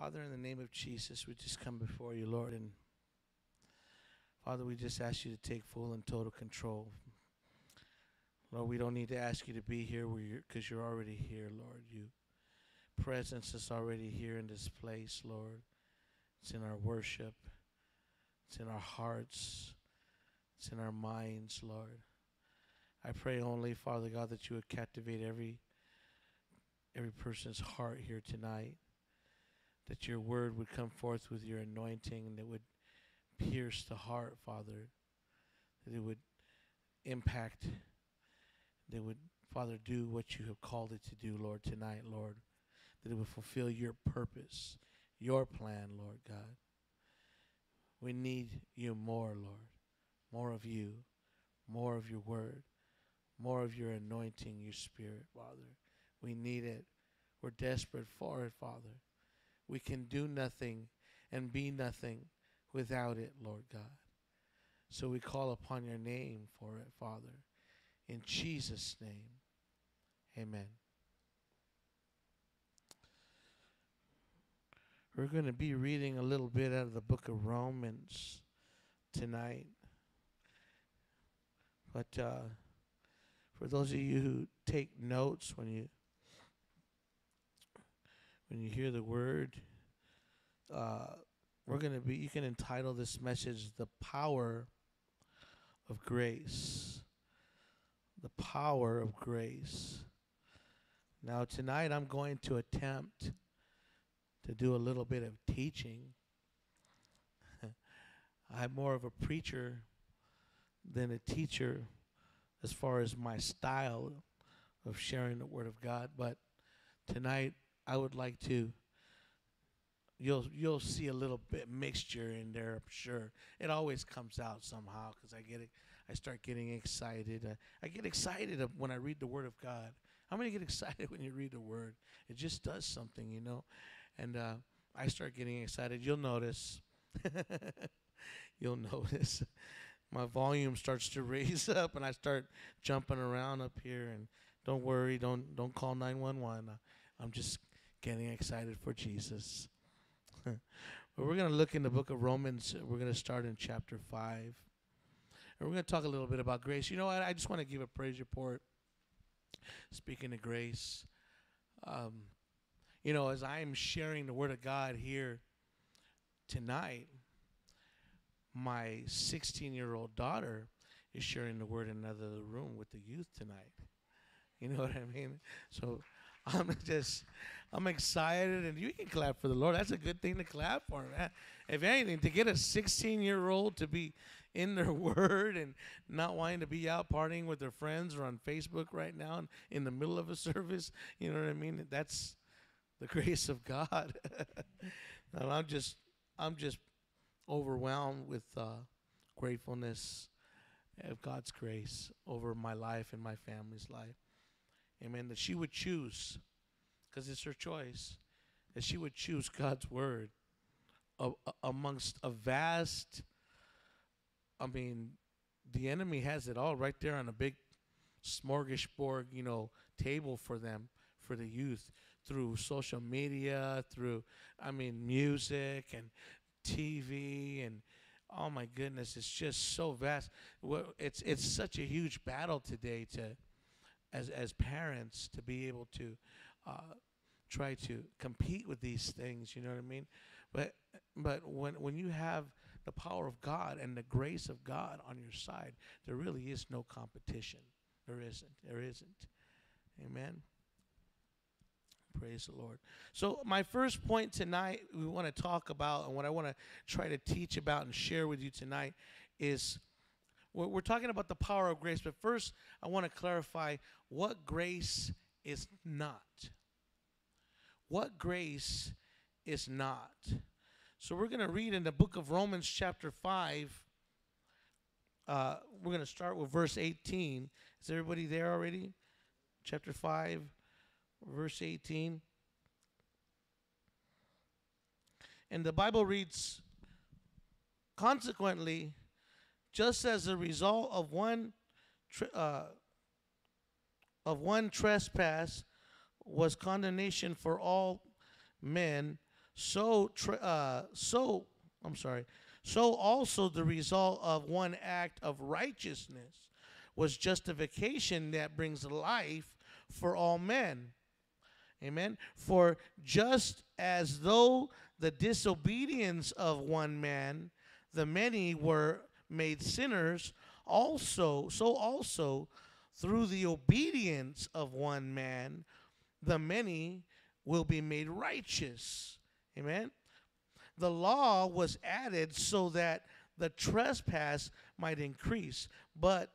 Father, in the name of Jesus, we just come before you, Lord, and Father, we just ask you to take full and total control. Lord, we don't need to ask you to be here because you're, because you're already here, Lord. Your presence is already here in this place, Lord. It's in our worship. It's in our hearts. It's in our minds, Lord. I pray only, Father God, that you would captivate every every person's heart here tonight. That your word would come forth with your anointing that would pierce the heart, Father. That it would impact, that would, Father, do what you have called it to do, Lord, tonight, Lord. That it would fulfill your purpose, your plan, Lord God. We need you more, Lord. More of you, more of your word, more of your anointing, your spirit, Father. We need it. We're desperate for it, Father. We can do nothing and be nothing without it, Lord God. So we call upon your name for it, Father. In Jesus' name, amen. We're going to be reading a little bit out of the book of Romans tonight. But uh, for those of you who take notes when you when you hear the word, uh, we're to be, you can entitle this message, The Power of Grace. The Power of Grace. Now, tonight I'm going to attempt to do a little bit of teaching. I'm more of a preacher than a teacher as far as my style of sharing the Word of God, but tonight I would like to you'll you'll see a little bit mixture in there. I'm sure it always comes out somehow because I get it. I start getting excited. Uh, I get excited when I read the Word of God. How many get excited when you read the Word? It just does something, you know. And uh, I start getting excited. You'll notice. you'll notice. My volume starts to raise up, and I start jumping around up here. And don't worry, don't don't call nine one one. I'm just getting excited for Jesus. but we're going to look in the book of Romans. We're going to start in chapter 5. And we're going to talk a little bit about grace. You know what? I just want to give a praise report. Speaking of grace, um, you know, as I'm sharing the Word of God here tonight, my 16 year old daughter is sharing the Word in another room with the youth tonight. You know what I mean? So I'm just I'm excited, and you can clap for the Lord. That's a good thing to clap for, man. If anything, to get a 16 year old to be in their word and not wanting to be out partying with their friends or on Facebook right now and in the middle of a service, you know what I mean? That's the grace of God. and I'm just, I'm just overwhelmed with uh, gratefulness of God's grace over my life and my family's life. Amen. That she would choose because it's her choice, that she would choose God's word uh, amongst a vast, I mean, the enemy has it all right there on a big smorgasbord, you know, table for them, for the youth, through social media, through, I mean, music and TV and oh my goodness, it's just so vast. It's it's such a huge battle today to, as as parents, to be able to uh, try to compete with these things. You know what I mean? But but when when you have the power of God and the grace of God on your side, there really is no competition. There isn't. There isn't. Amen. Praise the Lord. So, my first point tonight we want to talk about, and what I want to try to teach about and share with you tonight is we're, talking about the power of grace. But first, I want to clarify what grace is not what grace is not. So we're going to read in the book of Romans, chapter 5. Uh, we're going to start with verse 18. Is everybody there already? Chapter 5, verse 18. And the Bible reads Consequently, just as a result of one uh, of one trespass, was condemnation for all men, so uh, so I'm sorry. So also the result of one act of righteousness was justification that brings life for all men. Amen. For just as though the disobedience of one man, the many were made sinners, also, so also through the obedience of one man, the many will be made righteous. Amen. The law was added so that the trespass might increase, but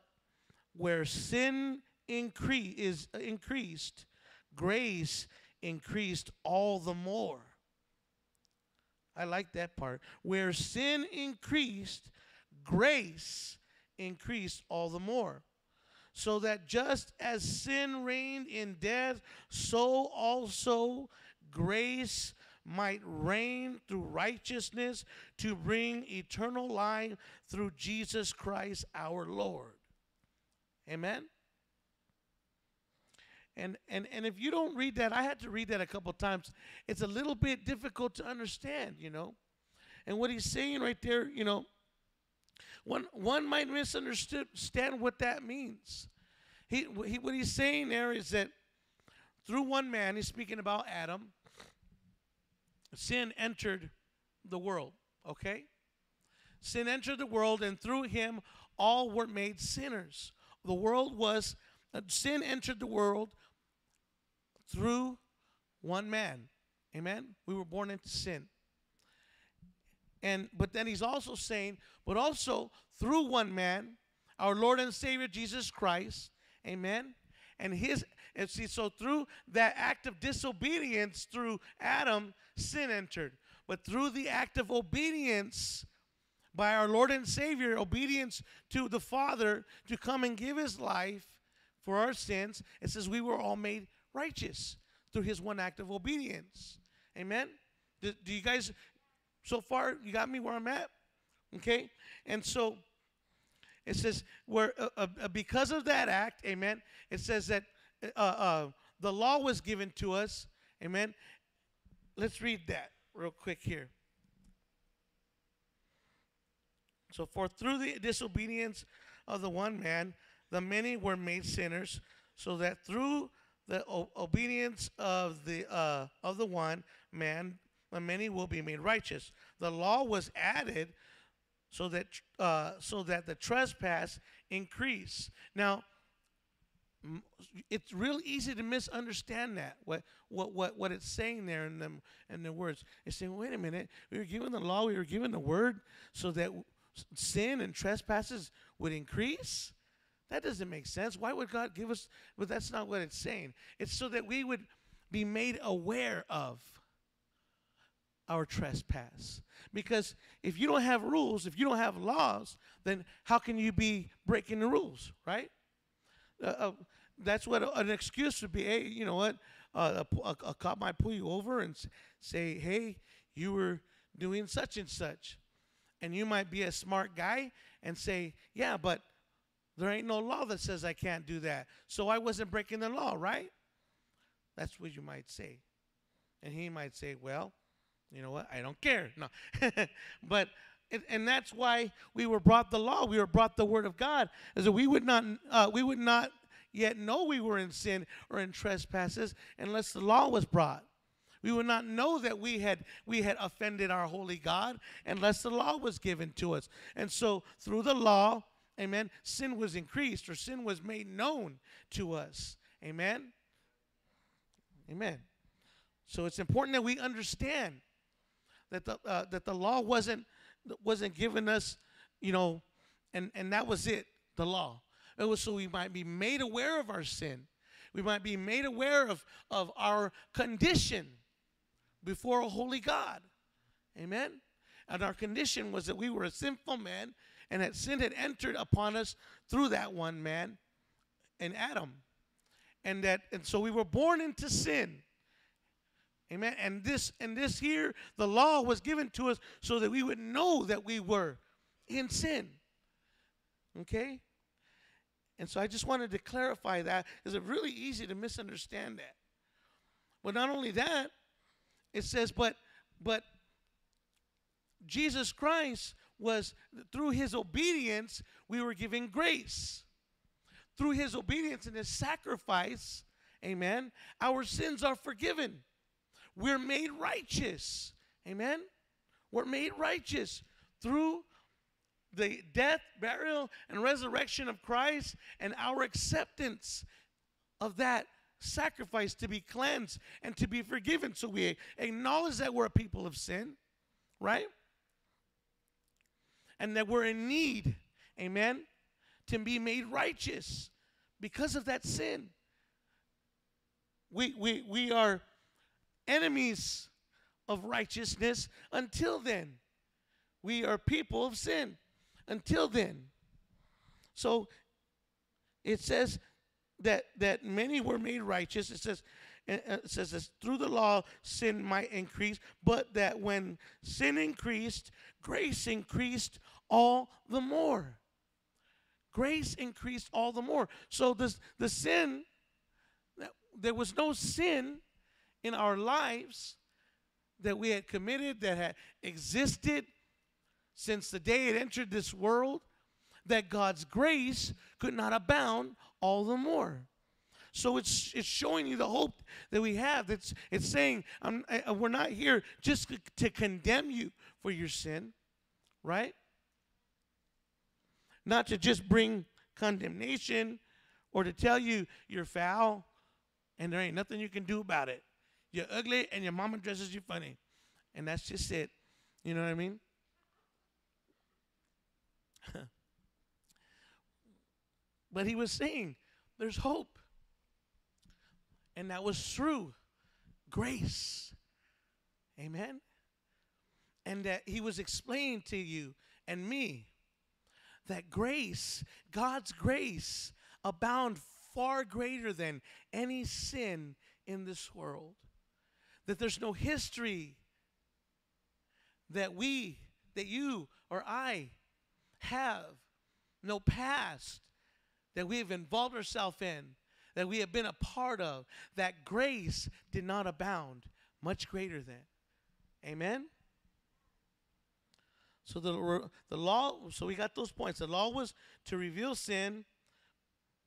where sin increase is increased, grace increased all the more. I like that part. Where sin increased, grace increased all the more. So that just as sin reigned in death, so also grace might reign through righteousness to bring eternal life through Jesus Christ our Lord. Amen. And, and, and if you don't read that, I had to read that a couple times. It's a little bit difficult to understand, you know. And what he's saying right there, you know, one, one might misunderstand what that means. He, he, what he's saying there is that through one man, he's speaking about Adam, sin entered the world, okay? Sin entered the world, and through him, all were made sinners. The world was, uh, sin entered the world through one man. Amen? We were born into sin. And but then he's also saying, but also through one man, our Lord and Savior Jesus Christ, amen. And his and see, so through that act of disobedience through Adam, sin entered. But through the act of obedience by our Lord and Savior, obedience to the Father to come and give his life for our sins, it says we were all made righteous through his one act of obedience. Amen? Do, do you guys, so far, you got me where I'm at? Okay? And so it says, where uh, uh, uh because of that act, amen, it says that uh, uh, the law was given to us, amen. Let's read that real quick here. So, for through the disobedience of the one man, the many were made sinners, so that through the obedience of the uh, of the one man, the many will be made righteous. The law was added so that uh, so that the trespass increase. Now, it's real easy to misunderstand that what what what what it's saying there in them in the words. It's saying, wait a minute, we were given the law, we were given the word, so that sin and trespasses would increase. That doesn't make sense. Why would God give us? But that's not what it's saying. It's so that we would be made aware of our trespass. Because if you don't have rules, if you don't have laws, then how can you be breaking the rules, right? Uh, uh, that's what an excuse would be. Hey, you know what? Uh, a, a, a cop might pull you over and say, hey, you were doing such and such. And you might be a smart guy and say, yeah, but there ain't no law that says I can't do that. So I wasn't breaking the law, right? That's what you might say. And he might say, well, you know what? I don't care. No. but and that's why we were brought the law. We were brought the word of God, that we would not uh, we would not yet know we were in sin or in trespasses unless the law was brought. We would not know that we had we had offended our holy God unless the law was given to us. And so through the law, amen, sin was increased or sin was made known to us. Amen. Amen. So it's important that we understand that the uh, that the law wasn't wasn't given us, you know, and and that was it, the law. It was so we might be made aware of our sin. We might be made aware of of our condition before a holy God. Amen. And our condition was that we were a sinful man and that sin had entered upon us through that one man and Adam. And that and so we were born into sin. Amen. And this and this here, the law was given to us so that we would know that we were in sin. Okay? And so I just wanted to clarify that because it's really easy to misunderstand that. But not only that, it says, but but Jesus Christ was through his obedience, we were given grace. Through his obedience and his sacrifice, amen, our sins are forgiven. We're made righteous. Amen. We're made righteous through the death, burial, and resurrection of Christ and our acceptance of that sacrifice to be cleansed and to be forgiven. So we acknowledge that we're a people of sin, right? And that we're in need, amen, to be made righteous because of that sin. We, we, we are enemies of righteousness until then. We are people of sin until then. So it says that that many were made righteous. It says eh, eh, it says this, through the law sin might increase, but that when sin increased, grace increased all the more. Grace increased all the more. So this the sin there was no sin in our lives that we had committed that had existed since the day it entered this world that God's grace could not abound all the more. So it's it's showing you the hope that we have. It's it's saying I, we're not here just to condemn you for your sin, right? Not to just bring condemnation or to tell you you're foul and there ain't nothing you can do about it. You're ugly and your mama dresses you funny. And that's just it. You know what I mean? but he was saying there's hope. And that was through grace. Amen. And that he was explaining to you and me that grace, God's grace, abound far greater than any sin in this world. That there's no history that we, that you or I have, no past that we have involved ourselves in, that we have been a part of, that grace did not abound much greater than. Amen? So the, the law, so we got those points. The law was to reveal sin,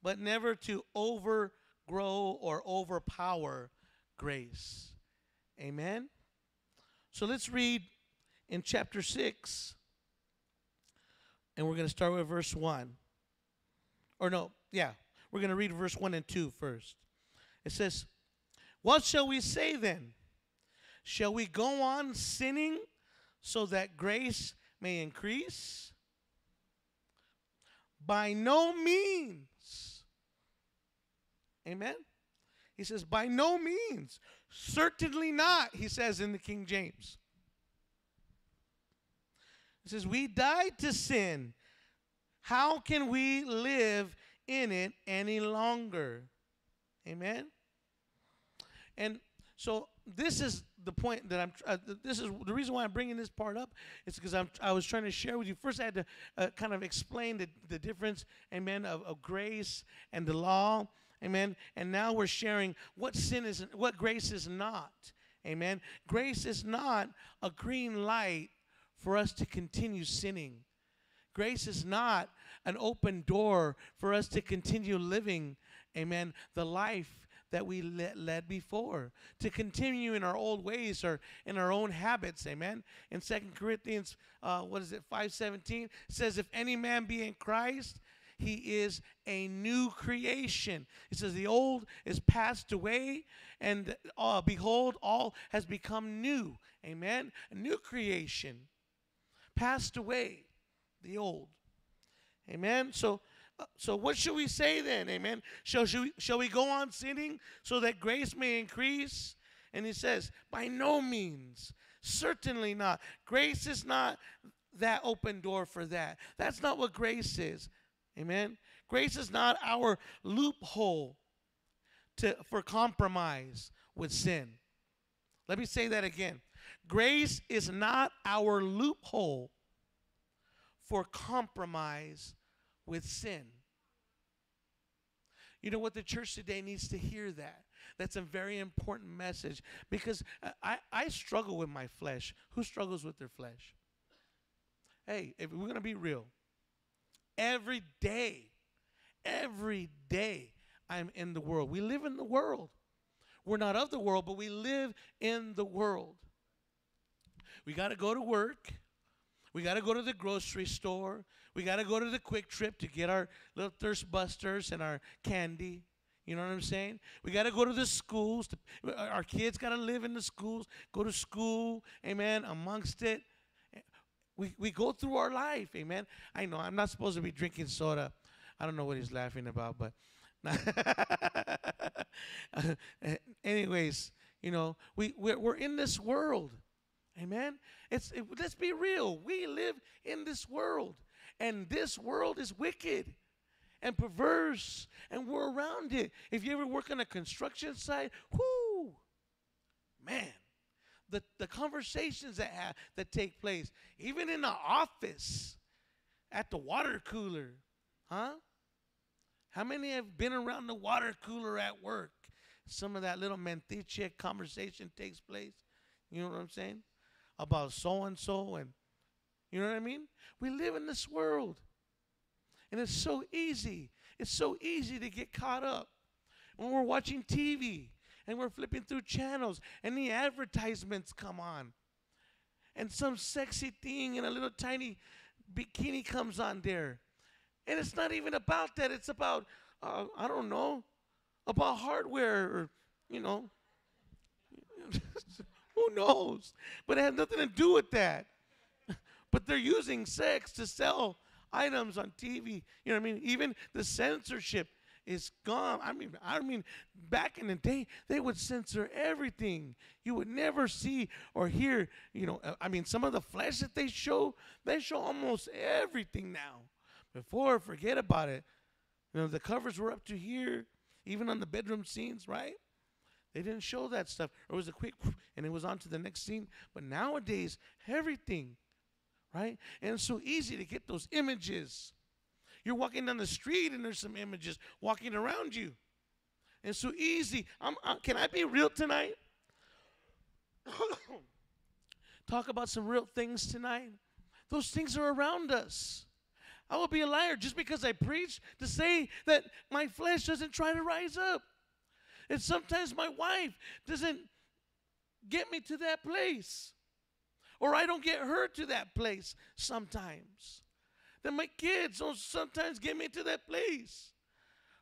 but never to overgrow or overpower grace. Amen? So let's read in chapter 6, and we're going to start with verse 1. Or no, yeah, we're going to read verse 1 and 2 first. It says, What shall we say then? Shall we go on sinning so that grace may increase? By no means. Amen. He says, By no means. Certainly not, he says in the King James. He says, We died to sin. How can we live in it any longer? Amen. And so this is the point that I'm. Uh, this is the reason why I'm bringing this part up. Is because I'm. I was trying to share with you. First, I had to uh, kind of explain the, the difference, amen, of, of grace and the law, amen. And now we're sharing what sin is, what grace is not, amen. Grace is not a green light for us to continue sinning. Grace is not an open door for us to continue living, amen, the life that we led before, to continue in our old ways or in our own habits, amen. In Second Corinthians, uh, what is it, 5.17, says, if any man be in Christ, he is a new creation. It says, The old is passed away, and uh, behold, all has become new. Amen. A new creation passed away, the old. Amen. So, uh, so what should we say then? Amen. Shall, shall, we, shall we go on sinning so that grace may increase? And he says, by no means, certainly not. Grace is not that open door for that. That's not what grace is. Amen. Grace is not our loophole to, for compromise with sin. Let me say that again. Grace is not our loophole for compromise with sin. You know what? The church today needs to hear that. That's a very important message because I, I struggle with my flesh. Who struggles with their flesh? Hey, if we're going to be real, every day, every day I'm in the world. We live in the world. We're not of the world, but we live in the world. We got to go to work. We got to go to the grocery store. We got to go to the quick trip to get our little thirst busters and our candy. You know what I'm saying? We got to go to the schools. To, our kids got to live in the schools, go to school, amen, amongst it. We, we go through our life, amen. I know I'm not supposed to be drinking soda. I don't know what he's laughing about, but anyways, you know, we, we're, we're in this world. Amen. It's it, let's be real. We live in this world, and this world is wicked and perverse, and we're around it. If you ever work on a construction site, whoo, man, the, the conversations that have, that take place, even in the office, at the water cooler, huh? How many have been around the water cooler at work? Some of that little mentiche conversation takes place. You know what I'm saying? About so and so, and you know what I mean? We live in this world. And it's so easy. It's so easy to get caught up. When we're watching TV and we're flipping through channels and the advertisements come on. And some sexy thing in a little tiny bikini comes on there. And it's not even about that. It's about, uh, I don't know, about hardware or, you know, who knows? But it has nothing to do with that. but they're using sex to sell items on TV. You know what I mean? Even the censorship is gone. I mean, I mean, back in the day, they would censor everything. You would never see or hear. You know, uh, I mean, some of the flesh that they show, they show almost everything now. Before, forget about it. You know, the covers were up to here, even on the bedroom scenes, right? They didn't show that stuff. It was a quick, and it was on to the next scene. But nowadays, everything right? And it's so easy to get those images. You're walking down the street and there's some images walking around you. And so easy. I'm, I'm, can I be real tonight? Talk about some real things tonight. Those things are around us. I will be a liar just because I preach to say that my flesh doesn't try to rise up. And sometimes my wife doesn't get me to that place or I don't get her to that place sometimes. Then my kids don't sometimes get me to that place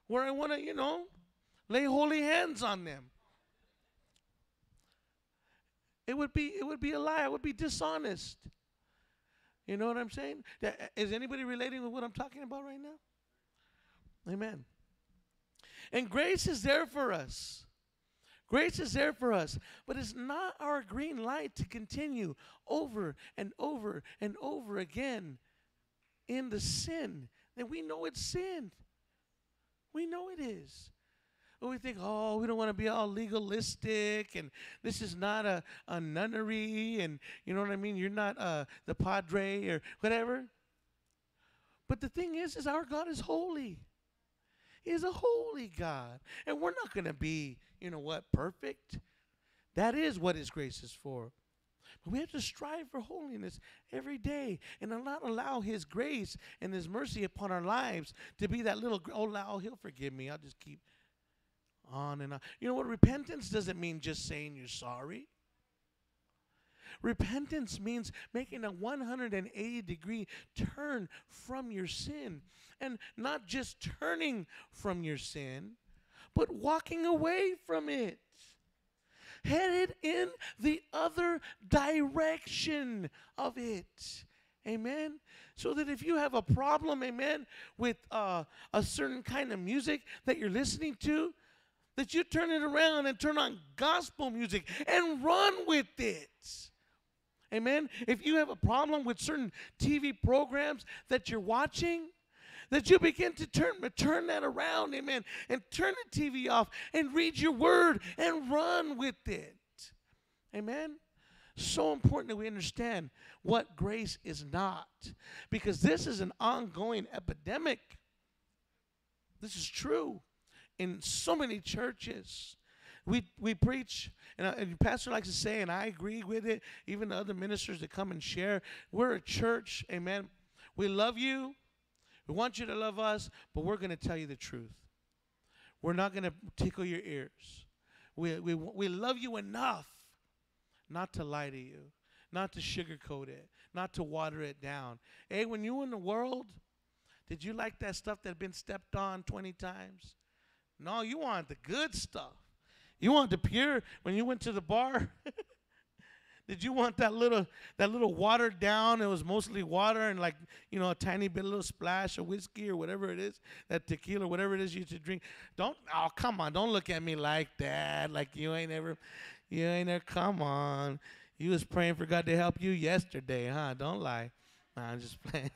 where I want to, you know, lay holy hands on them. It would be it would be a lie. I would be dishonest. You know what I'm saying? Uh, is anybody relating with what I'm talking about right now? Amen. And grace is there for us. Grace is there for us, but it's not our green light to continue over and over and over again in the sin that we know it's sin. We know it is. But we think, oh, we don't want to be all legalistic, and this is not a, a nunnery, and you know what I mean? You're not uh, the padre or whatever. But the thing is, is our God is holy. He is a holy God. And we're not going to be you know what, perfect. That is what His grace is for. But we have to strive for holiness every day and not allow His grace and His mercy upon our lives to be that little, oh, now oh, He'll forgive me. I'll just keep on and on. You know what? Repentance doesn't mean just saying you're sorry. Repentance means making a 180 degree turn from your sin. And not just turning from your sin, but walking away from it. Headed in the other direction of it. Amen. So that if you have a problem, amen, with uh, a certain kind of music that you're listening to, that you turn it around and turn on gospel music and run with it. Amen. If you have a problem with certain TV programs that you're watching, that you begin to turn, turn that around, amen, and turn the TV off and read your word and run with it. Amen. So important that we understand what grace is not because this is an ongoing epidemic. This is true in so many churches. we we preach, and, uh, pastor likes to say, and I agree with it. Even the other ministers that come and share, we're a church, amen. We love you. We want you to love us, but we're going to tell you the truth. We're not going to tickle your ears. We, we, we love you enough not to lie to you, not to sugarcoat it, not to water it down. Hey, when you were in the world, did you like that stuff that had been stepped on 20 times? No, you want the good stuff. You want the pure. When you went to the bar, did you want that little that little watered down? It was mostly water and like you know a tiny bit, a little splash of whiskey or whatever it is, that tequila, whatever it is you to drink. Don't oh come on, don't look at me like that. Like you ain't ever, you ain't ever. Come on, you was praying for God to help you yesterday, huh? Don't lie. Nah, I'm just playing.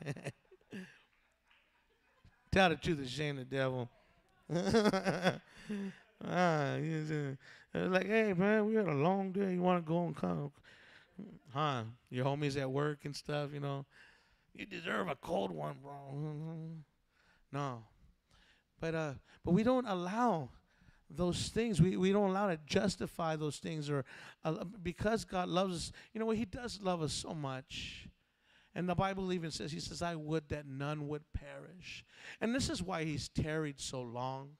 Tell the truth, and shame the devil. ah, like, hey man, we had a long day. You want to go and come? Huh? Your homies at work and stuff. You know, you deserve a cold one, bro. no, but uh, but we don't allow those things. We, we don't allow to justify those things or uh, because God loves us. You know what? He does love us so much. And the Bible even says, He says, I would that none would perish. And this is why He's tarried so long.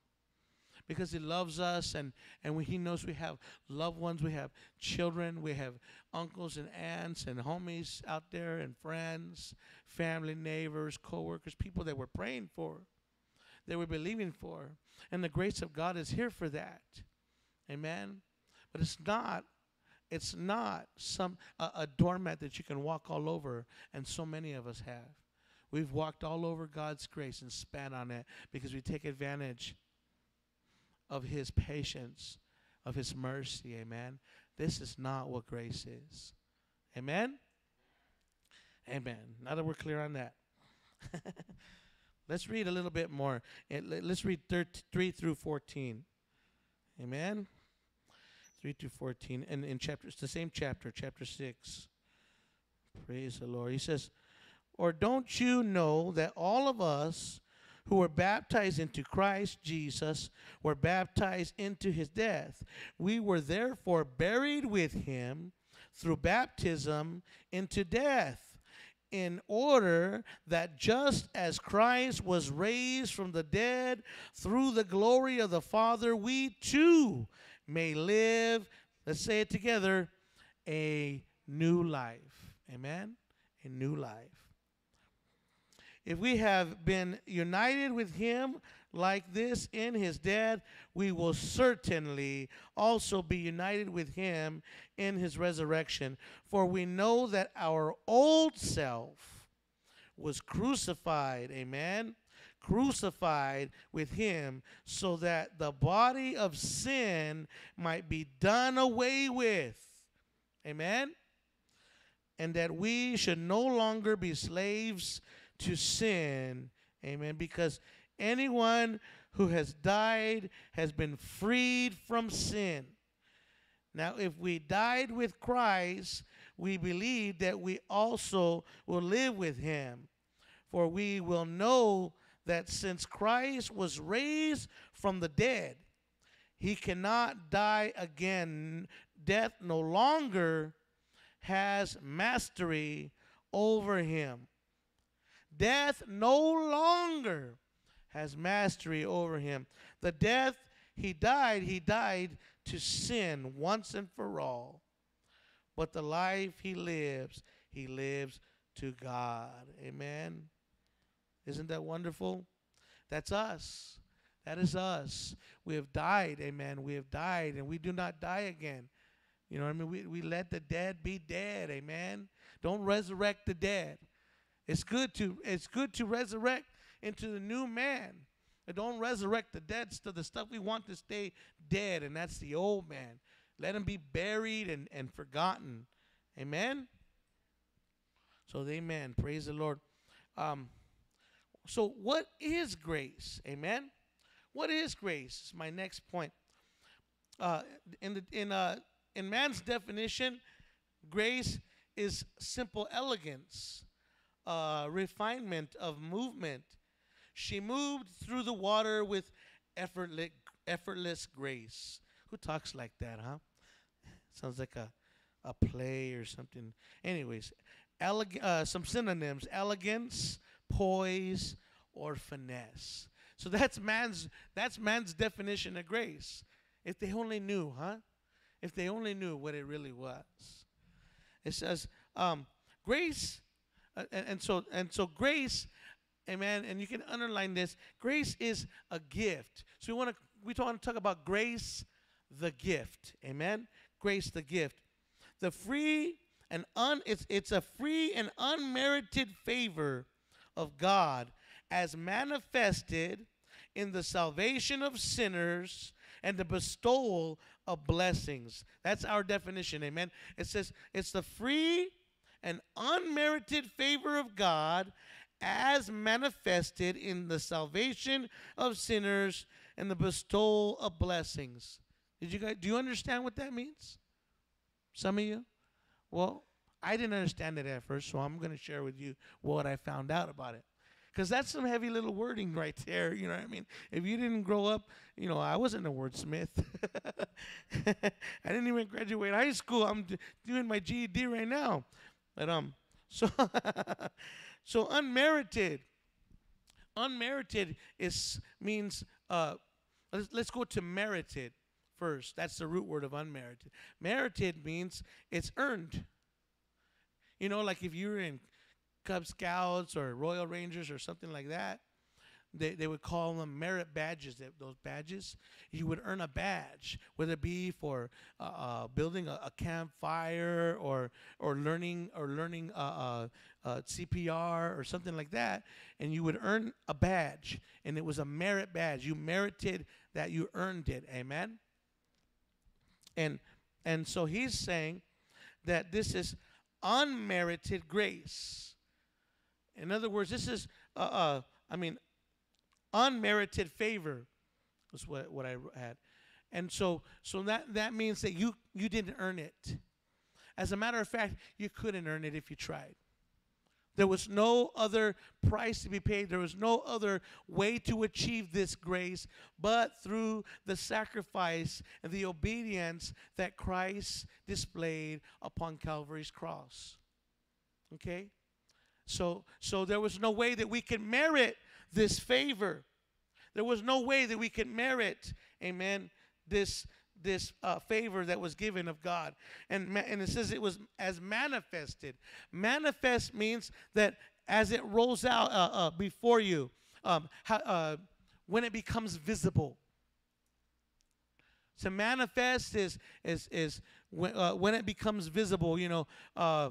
Because He loves us and, and He knows we have loved ones, we have children, we have uncles and aunts and homies out there and friends, family, neighbors, coworkers, people that we're praying for, that we're believing for. And the grace of God is here for that. Amen. But it's not it's not some a, a doormat that you can walk all over, and so many of us have. We've walked all over God's grace and spat on it because we take advantage of His patience, of His mercy. Amen. This is not what grace is. Amen. Amen. Now that we're clear on that. Let's read a little bit more. Let's read 3 through 14. Amen. 3 through 14. And in chapter, it's the same chapter, chapter 6. Praise the Lord. He says, Or don't you know that all of us who were baptized into Christ Jesus were baptized into his death? We were therefore buried with him through baptism into death in order that just as Christ was raised from the dead through the glory of the Father, we too may live, let's say it together, a new life. Amen? A new life. If we have been united with him like this in his death, we will certainly also be united with him in his resurrection. For we know that our old self was crucified, amen, crucified with him so that the body of sin might be done away with. Amen. And that we should no longer be slaves to sin. Amen. Because anyone who has died has been freed from sin. Now, if we died with Christ, we believe that we also will live with him. For we will know that since Christ was raised from the dead, he cannot die again. Death no longer has mastery over him. Death no longer has mastery over him. The death he died, he died to sin once and for all. But the life he lives, he lives to God. Amen. Isn't that wonderful? That's us. That is us. We have died, amen. We have died, and we do not die again. You know what I mean? We, we let the dead be dead, amen. Don't resurrect the dead. It's good to it's good to resurrect into the new man. But don't resurrect the dead stuff, the stuff we want to stay dead, and that's the old man. Let him be buried and, and forgotten. Amen. So amen. Praise the Lord. Um, so, what is grace? Amen. What is grace? My next point. Uh, in the in uh in man's definition, grace is simple elegance, uh, refinement of movement. She moved through the water with effortless effortless grace. Who talks like that, huh? Sounds like a, a play or something. Anyways, eleg- uh, some synonyms elegance, poise, or finesse. So that's man's that's man's definition of grace. If they only knew, huh? If they only knew what it really was. It says um, grace, uh, and, and so and so grace, amen. And you can underline this. Grace is a gift. So we want to we want to talk about grace, the gift, amen. Grace, the gift, the free and un it's it's a free and unmerited favor of God as manifested in the salvation of sinners and the bestowal of blessings. That's our definition, amen. It says it's the free and unmerited favor of God as manifested in the salvation of sinners and the bestowal of blessings. Did you guys do you understand what that means? Some of you? Well, I didn't understand it at first, so I'm going to share with you what I found out about it. Because that's some heavy little wording right there. You know what I mean? If you didn't grow up, you know, I wasn't a wordsmith. I didn't even graduate high school. I'm doing my GED right now. Um, so so unmerited. Unmerited is means uh, let's, let's go to merited first. That's the root word of unmerited. Merited means it's earned. You know, like if you're in Cub Scouts or Royal Rangers or something like that, they, they would call them merit badges. Those badges, you would earn a badge, whether it be for uh, uh, building a, a, campfire or or learning or learning uh, uh, uh CPR or something like that, and you would earn a badge, and it was a merit badge. You merited that, you earned it. Amen. And and so he's saying that this is unmerited grace. In other words, this is, uh, uh, I mean, unmerited favor was what, what I had. And so, so that, that means that you, you didn't earn it. As a matter of fact, you couldn't earn it if you tried. There was no other price to be paid. There was no other way to achieve this grace but through the sacrifice and the obedience that Christ displayed upon Calvary's cross. Okay? So so there was no way that we could merit this favor. There was no way that we could merit, amen, this this uh, favor that was given of God. And, and it says it was as manifested. Manifest means that as it rolls out uh, uh, before you, um, how, uh, when it becomes visible. To manifest is, is, is when, uh, when it becomes visible. You know, uh,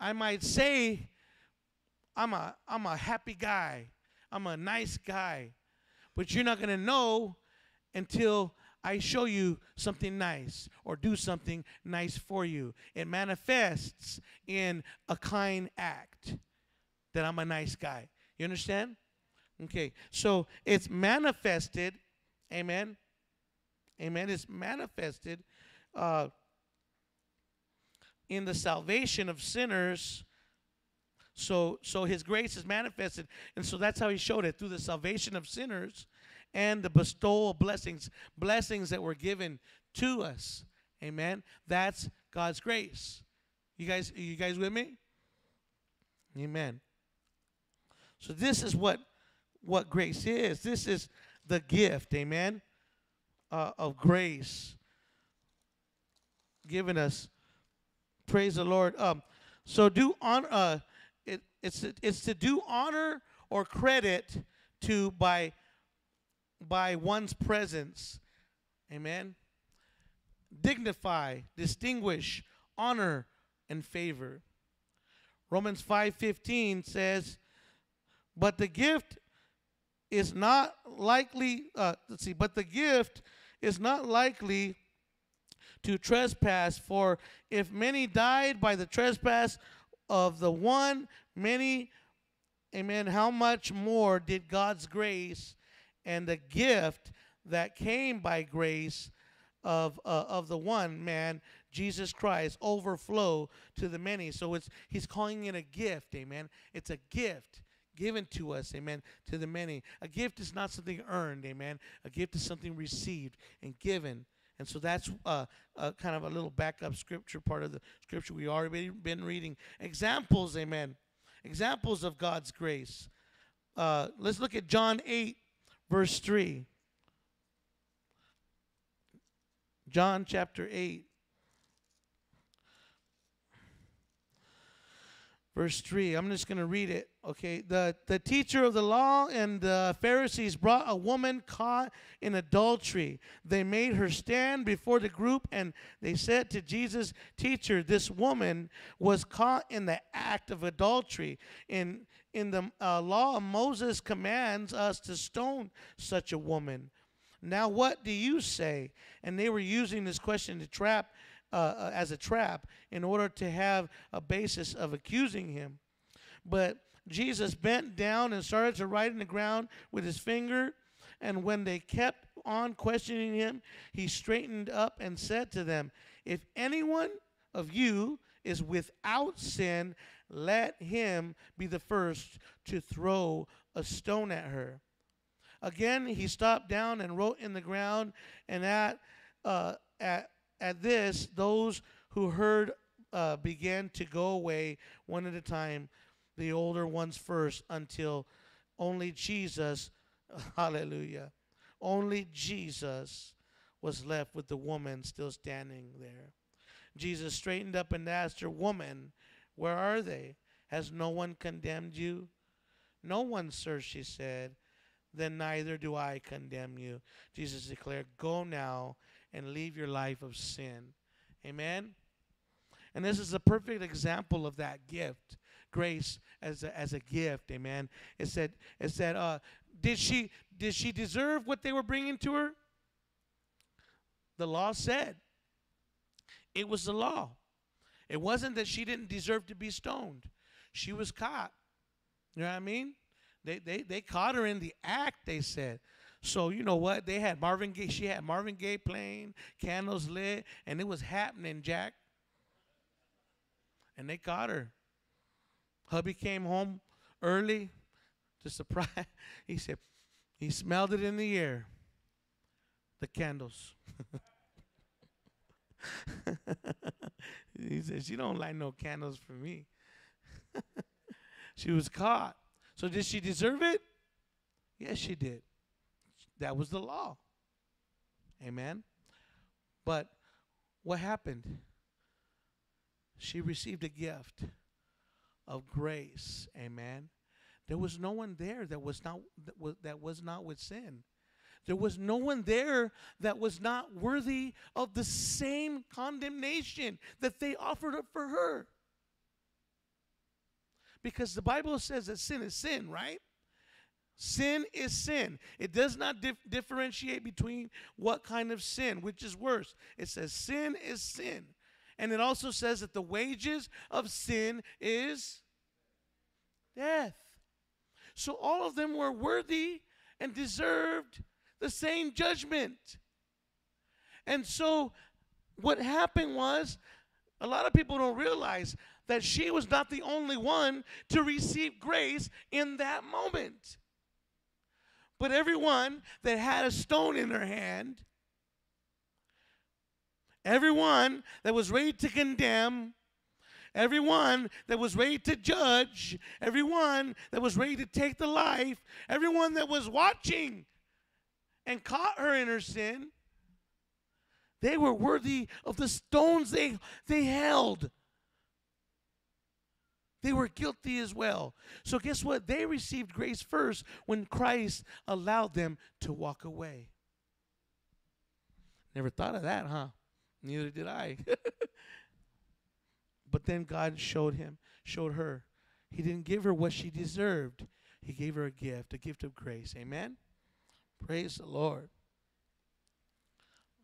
I might say, I'm a, I'm a happy guy, I'm a nice guy, but you're not going to know until I show you something nice or do something nice for you. It manifests in a kind act that I'm a nice guy. You understand? Okay, so it's manifested, amen. Amen. It's manifested uh, in the salvation of sinners. So, so his grace is manifested, and so that's how he showed it through the salvation of sinners and the bestowal of blessings, blessings that were given to us. Amen. That's God's grace. You guys, you guys with me? Amen. So this is what what grace is. This is the gift, amen, uh, of grace given us. Praise the Lord. Um, so do on uh, it, it's it's to do honor or credit to by by one's presence. Amen. Dignify, distinguish, honor, and favor. Romans 5:15 says, "But the gift is not likely uh, let's see, but the gift is not likely to trespass for if many died by the trespass of the one many amen how much more did God's grace and the gift that came by grace of uh, of the one man Jesus Christ overflow to the many? So it's he's calling it a gift amen. It's a gift given to us amen to the many. A gift is not something earned amen. A gift is something received and given And so that's uh, uh, kind of a little backup scripture, part of the scripture we already been reading. Examples, amen. Examples of God's grace. Uh, let's look at John 8, verse 3. John chapter 8. Verse 3. I'm just going to read it. Okay. The, the teacher of the law and the Pharisees brought a woman caught in adultery. They made her stand before the group and they said to Jesus, Teacher, this woman was caught in the act of adultery. In, in the uh, law, Moses commands us to stone such a woman. Now, what do you say? And they were using this question to trap, uh, uh, as a trap, in order to have a basis of accusing him. But Jesus bent down and started to write in the ground with his finger. And when they kept on questioning him, he straightened up and said to them, If anyone of you is without sin, let him be the first to throw a stone at her. Again, he stopped down and wrote in the ground, and at, uh, at, at this, those who heard uh, began to go away one at a time, the older ones first, until only Jesus, hallelujah, only Jesus was left with the woman still standing there. Jesus straightened up and asked her, Woman, where are they? Has no one condemned you? No one, sir, she said then neither do I condemn you. Jesus declared, Go now and leave your life of sin. Amen. And this is a perfect example of that gift, grace as a, as a gift. Amen. It said, it said, uh, did she did she deserve what they were bringing to her? The law said it was the law. It wasn't that she didn't deserve to be stoned. She was caught. You know what I mean? They, they, they caught her in the act, they said. So you know what? They had Marvin Gaye. She had Marvin Gaye playing, candles lit, and it was happening, Jack. And they caught her. Hubby came home early to surprise. He said, he smelled it in the air. The candles. he said, she don't light no candles for me. she was caught. So did she deserve it? Yes, she did. That was the law. Amen. But what happened? She received a gift of grace. Amen. There was no one there that was not that was, that was not with sin. There was no one there that was not worthy of the same condemnation that they offered up for her. Because the Bible says that sin is sin, right? Sin is sin. It does not dif- differentiate between what kind of sin, which is worse. It says sin is sin. And it also says that the wages of sin is death. So all of them were worthy and deserved the same judgment. And so what happened was a lot of people don't realize that she was not the only one to receive grace in that moment. But everyone that had a stone in their hand, everyone that was ready to condemn, everyone that was ready to judge, everyone that was ready to take the life, everyone that was watching and caught her in her sin, they were worthy of the stones they, they held. They were guilty as well. So, guess what? They received grace first when Christ allowed them to walk away. Never thought of that, huh? Neither did I. but then God showed him, showed her. He didn't give her what she deserved, He gave her a gift, a gift of grace. Amen? Praise the Lord.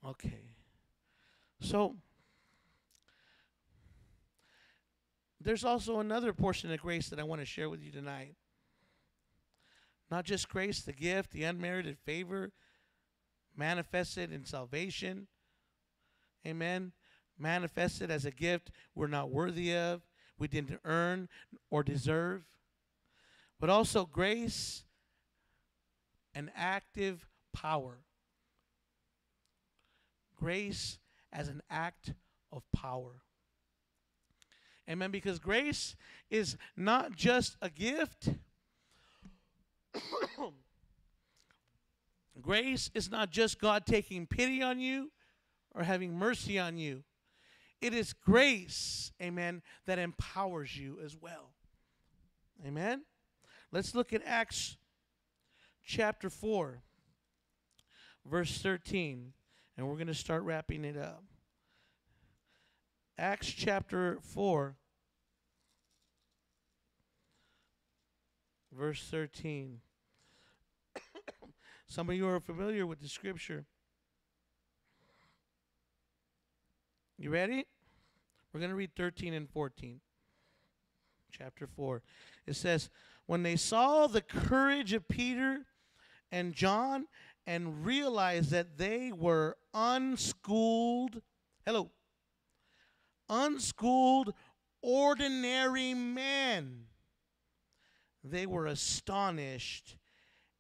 Okay. So, there's also another portion of grace that I want to share with you tonight. Not just grace, the gift, the unmerited favor manifested in salvation. Amen. Manifested as a gift we're not worthy of, we didn't earn or deserve. But also grace and active power. grace as an act of power. Amen. Because grace is not just a gift. grace is not just God taking pity on you or having mercy on you. It is grace, amen, that empowers you as well. Amen. Let's look at Acts chapter 4, verse 13, and we're going to start wrapping it up. Acts chapter 4, verse 13. Some of you are familiar with the scripture. You ready? We're going to read 13 and 14. Chapter 4. It says, When they saw the courage of Peter and John and realized that they were unschooled, hello, unschooled, ordinary men. They were astonished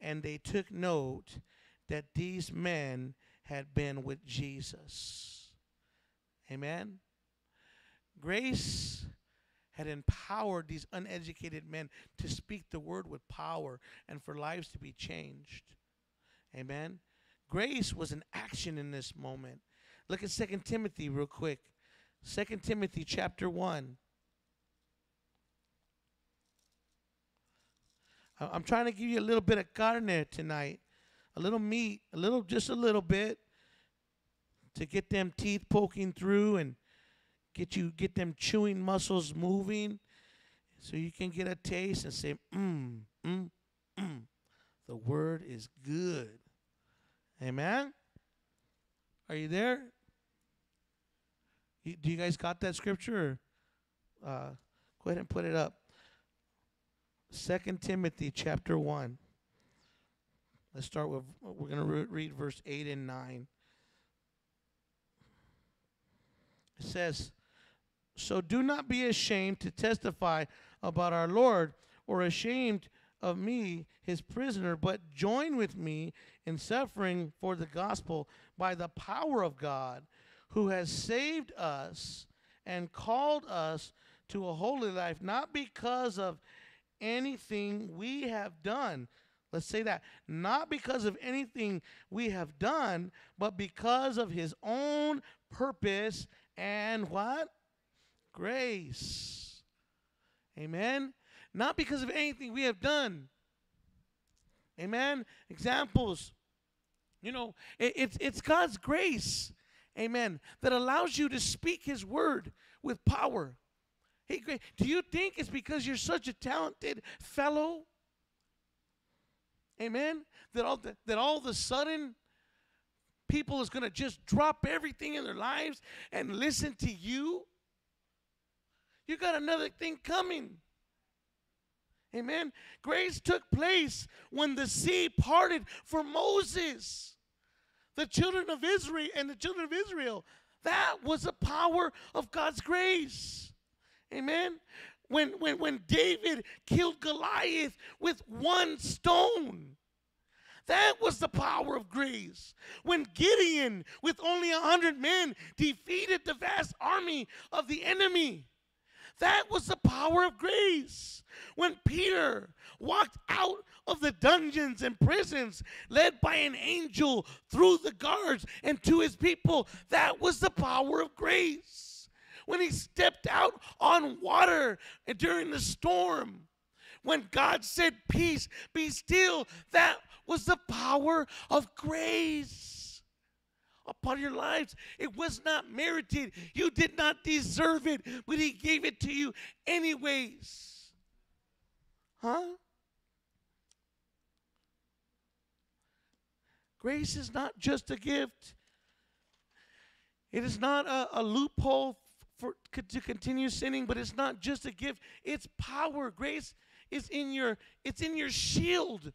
and they took note that these men had been with Jesus. Amen. Grace had empowered these uneducated men to speak the word with power and for lives to be changed. Amen. Grace was an action in this moment. Look at Second Timothy real quick. Second Timothy chapter 1. I'm trying to give you a little bit of carne tonight, a little meat, a little, just a little bit, to get them teeth poking through and get you get them chewing muscles moving, so you can get a taste and say, mmm, mmm, mmm. The word is good. Amen. Are you there? Do you guys got that scripture? Uh, go ahead and put it up. Second Timothy chapter 1. Let's start with, we're going to re- read verse 8 and 9. It says, So do not be ashamed to testify about our Lord, or ashamed of me, his prisoner, but join with me in suffering for the gospel by the power of God who has saved us and called us to a holy life, not because of anything we have done. Let's say that. Not because of anything we have done, but because of his own purpose and what? Grace. Amen. Not because of anything we have done. Amen. Examples. You know, it, it's it's God's grace amen, that allows you to speak His word with power. Do you think it's because you're such a talented fellow? Amen. That all the, that all of a sudden people is going to just drop everything in their lives and listen to you. You got another thing coming. Amen. Grace took place when the sea parted for Moses the children of Israel and the children of Israel. That was the power of God's grace. Amen. When, when, when David killed Goliath with one stone, that was the power of grace. When Gideon, with only a hundred men, defeated the vast army of the enemy, that was the power of grace. When Peter walked out of the dungeons and prisons, led by an angel through the guards and to his people. That was the power of grace. When he stepped out on water during the storm, when God said, Peace, be still, that was the power of grace upon your lives. It was not merited. You did not deserve it, but He gave it to you anyways. Huh? Grace is not just a gift. It is not a, a loophole for to continue sinning, but it's not just a gift. It's power. Grace is in your it's in your shield.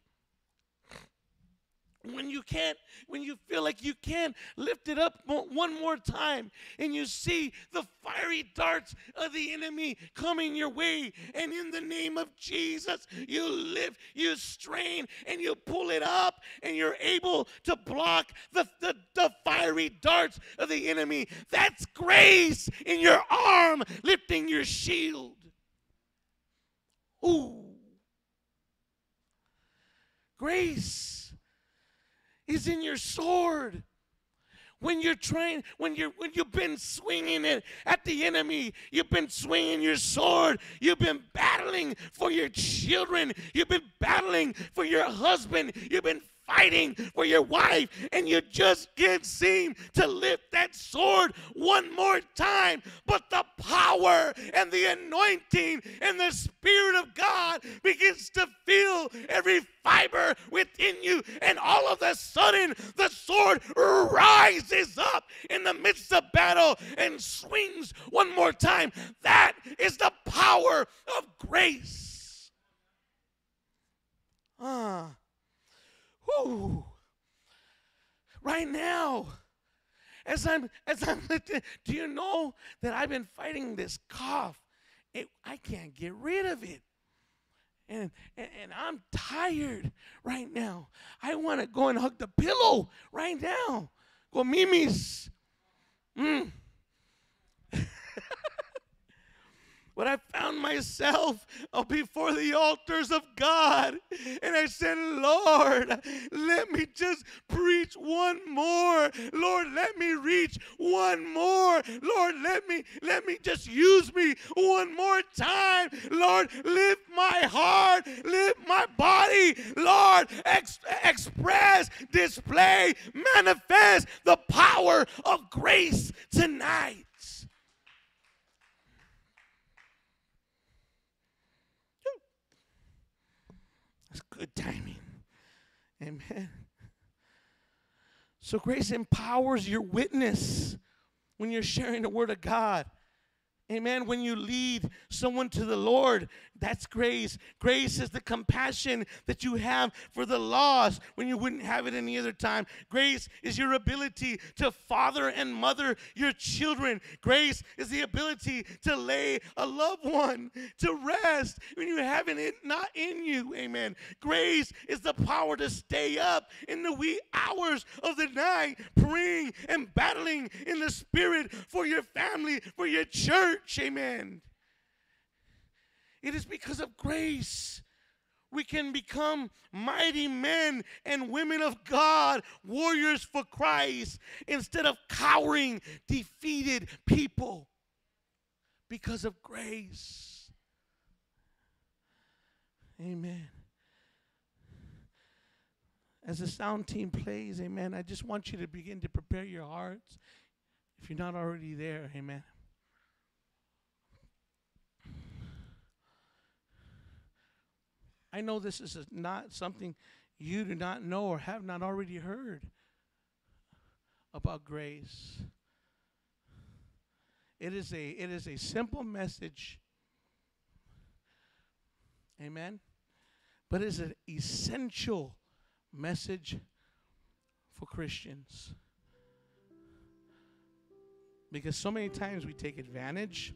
When you can't, when you feel like you can't, lift it up one more time and you see the fiery darts of the enemy coming your way. And in the name of Jesus, you lift, you strain, and you pull it up, and you're able to block the, the, the fiery darts of the enemy. That's grace in your arm, lifting your shield. Ooh. Grace is in your sword. When you're trying, when you're when you've been swinging it at the enemy, you've been swinging your sword. You've been battling for your children. You've been battling for your husband. You've been fighting for your wife and you just can't seem to lift that sword one more time. But the power and the anointing and the Spirit of God begins to fill every fiber within you, and all of a sudden the sword rises up in the midst of battle and swings one more time. That is the power of grace. Ah. Whoo. Right now, as I'm as I'm do you know that I've been fighting this cough? It, I can't get rid of it. And, and, and I'm tired right now. I want to go and hug the pillow right now. Go, Mimi's. Mm. But I found myself uh, before the altars of God. And I said, Lord, let me just preach one more. Lord, let me reach one more. Lord, let me let me just use me one more time. Lord, lift my heart, lift my body. Lord, ex- express, display, manifest the power of grace tonight. Good timing. Amen. So grace empowers your witness when you're sharing the word of God. Amen. When you lead someone to the Lord, that's grace. Grace is the compassion that you have for the lost when you wouldn't have it any other time. Grace is your ability to father and mother your children. Grace is the ability to lay a loved one to rest when you haven't it not in you. Amen. Grace is the power to stay up in the wee hours of the night, praying and battling in the spirit for your family, for your church church. Amen. It is because of grace we can become mighty men and women of God, warriors for Christ, instead of cowering, defeated people because of grace. Amen. As the sound team plays, amen, I just want you to begin to prepare your hearts. If you're not already there, amen. I know this is not something you do not know or have not already heard about grace. It is a it is a simple message. Amen. But it's an essential message for Christians. Because so many times we take advantage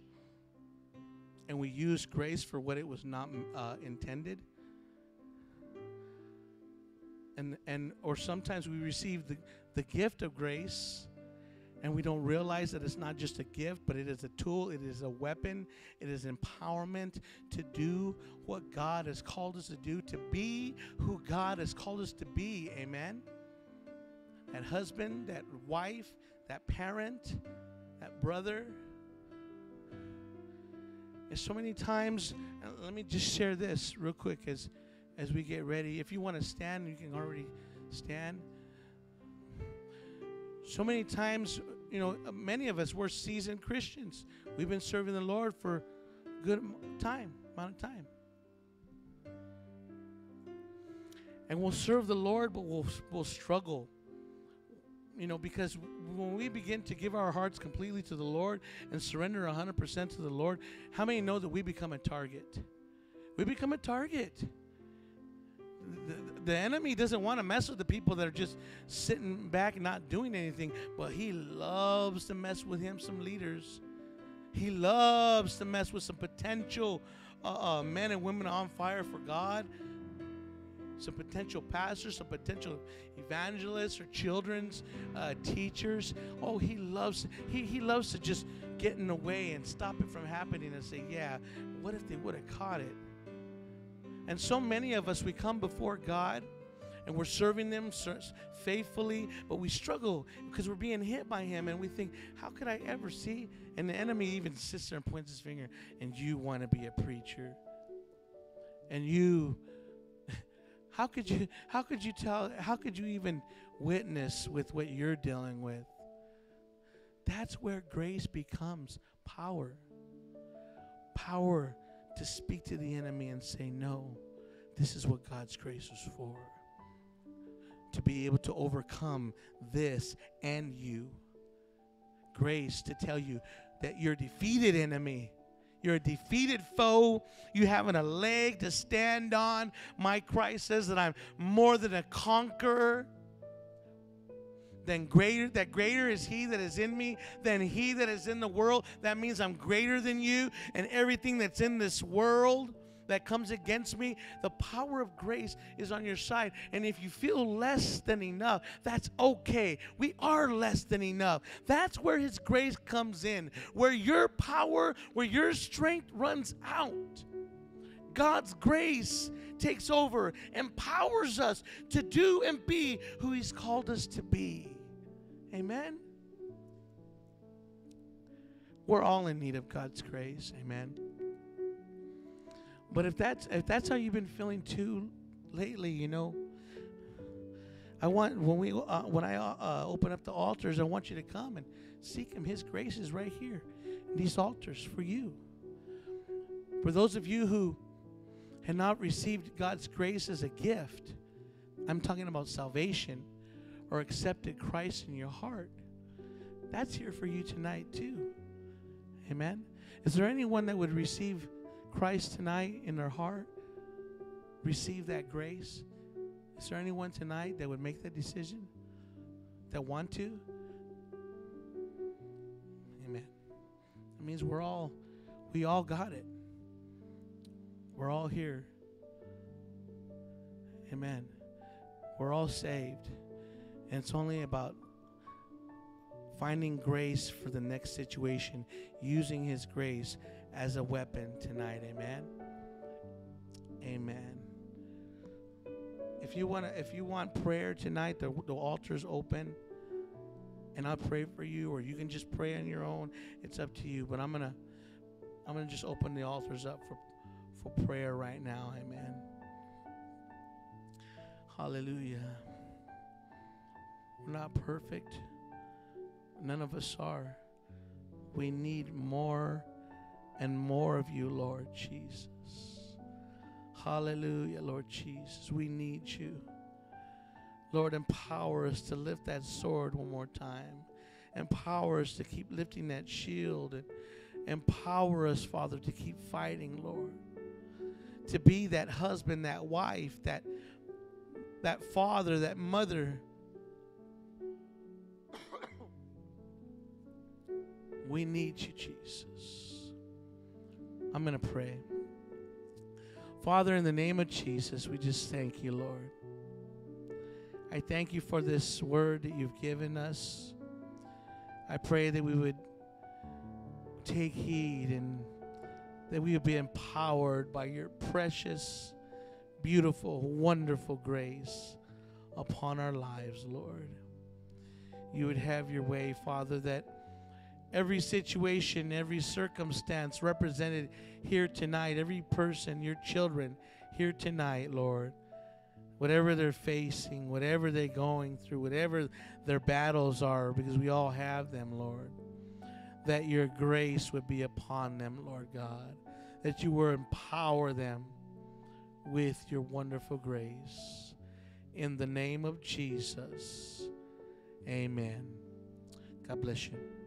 and we use grace for what it was not uh, intended and and or sometimes we receive the, the gift of grace and we don't realize that it's not just a gift but it is a tool it is a weapon it is empowerment to do what god has called us to do to be who god has called us to be. Amen? That husband that wife that parent that brother. And so many times uh, let me just share this real quick as as we get ready. If you want to stand, you can already stand. So many times, you know, many of us, we're seasoned Christians. We've been serving the Lord for a good time, amount of time. And we'll serve the Lord, but we'll, we'll struggle. You know, because when we begin to give our hearts completely to the Lord and surrender 100% to the Lord, how many know that we become a target? We become a target the enemy doesn't want to mess with the people that are just sitting back not doing anything, but he loves to mess with him some leaders. He loves to mess with some potential uh, uh, men and women on fire for God, some potential pastors, some potential evangelists or children's uh, teachers. Oh, he loves he he loves to just get in the way and stop it from happening and say, "Yeah, what if they would have caught it?" And so many of us, we come before God and we're serving them faithfully, but we struggle because we're being hit by Him and we think, how could I ever see? And the enemy even sits there and points his finger, and you want to be a preacher. And you, how could you, how could you tell, how could you even witness with what you're dealing with? That's where grace becomes power. Power to speak to the enemy and say, No, this is what God's grace is for. To be able to overcome this and you. Grace to tell you that you're defeated enemy. You're a defeated foe. You haven't a leg to stand on. My Christ says that I'm more than a conqueror then greater that greater is he that is in me than he that is in the world. That means i'm greater than you and everything that's in this world that comes against me. The power of grace is on your side. And if you feel less than enough that's okay. We are less than enough. That's where his grace comes in where your power where your strength runs out. God's grace takes over, empowers us to do and be who He's called us to be. Amen. We're all in need of God's grace. Amen. But if that's if that's how you've been feeling too lately, you know, I want when we uh, when I uh, uh, open up the altars, I want you to come and seek Him. His grace is right here, in these altars for you. For those of you who had not received God's grace as a gift, I'm talking about salvation or accepted Christ in your heart, that's here for you tonight too. Amen. Is there anyone that would receive Christ tonight in their heart? Receive that grace? Is there anyone tonight that would make that decision? That want to? Amen. That means we're all we all got it. We're all here. Amen. We're all saved. And it's only about finding grace for the next situation, using His grace as a weapon tonight. Amen. Amen. If you want if you want prayer tonight, the, the altar's open, and I'll pray for you, or you can just pray on your own. It's up to you. But I'm gonna, I'm gonna just open the altars up for, for prayer right now. Amen. Hallelujah. We're not perfect. None of us are. We need more and more of you, Lord Jesus. Hallelujah, Lord Jesus. We need you. Lord, empower us to lift that sword one more time. Empower us to keep lifting that shield and empower us, Father, to keep fighting, Lord. To be that husband, that wife, that that father, that mother We need you, Jesus. I'm going to pray. Father, in the name of Jesus, we just thank you, Lord. I thank you for this word that you've given us. I pray that we would take heed and that we would be empowered by your precious, beautiful, wonderful grace upon our lives, Lord. You would have your way, Father, that every situation, every circumstance represented here tonight, every person, your children here tonight, Lord. Whatever they're facing, whatever they're going through, whatever their battles are, because we all have them, Lord. That your grace would be upon them, Lord God. That you will empower them with your wonderful grace. In the name of Jesus, amen. God bless you.